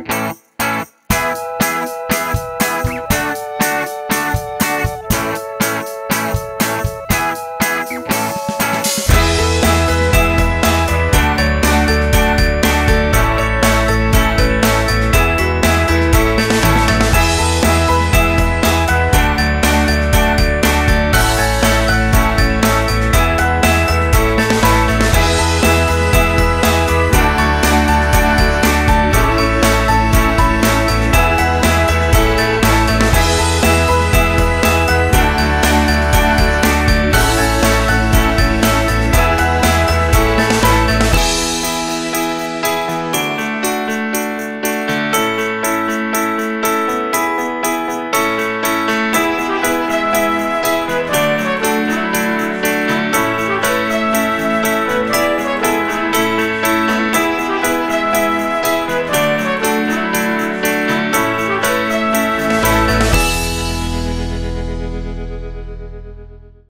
Bye.